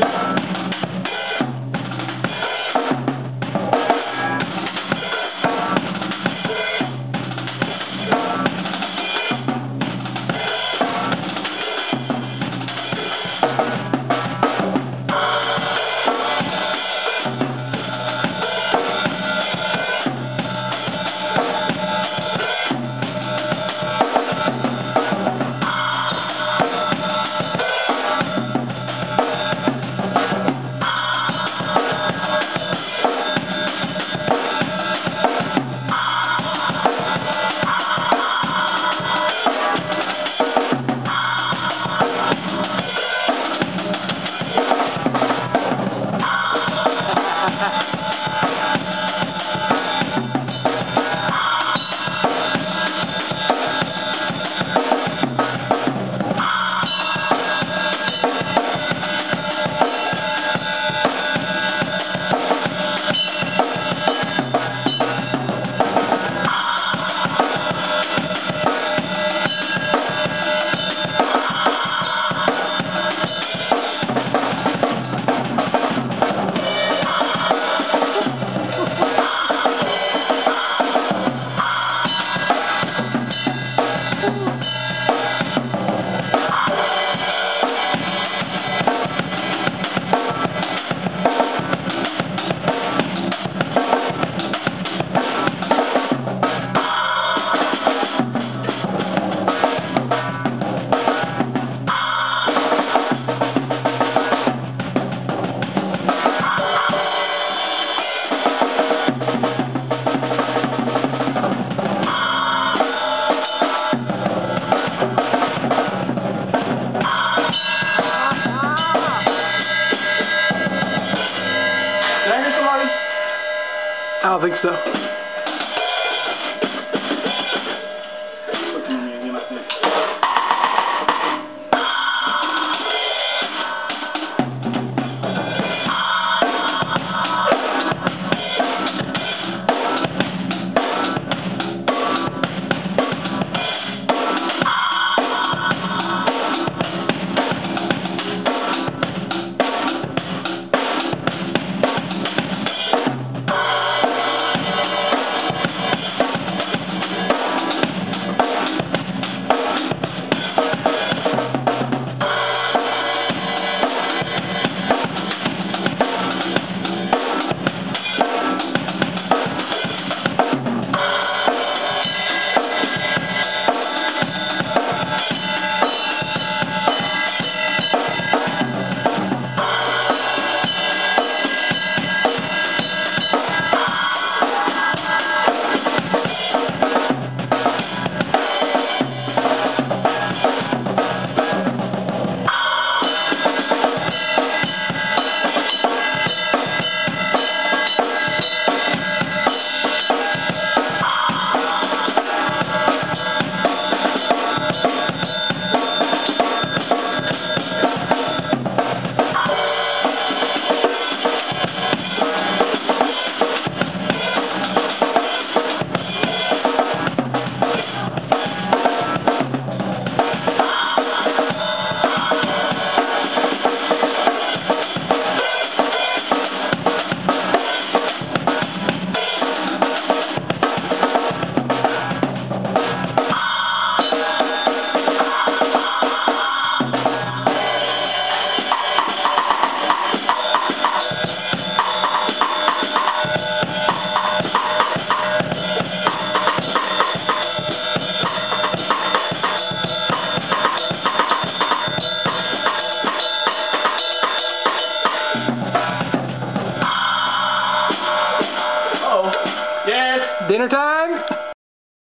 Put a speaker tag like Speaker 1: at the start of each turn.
Speaker 1: Yeah. I don't think so. Dinner time?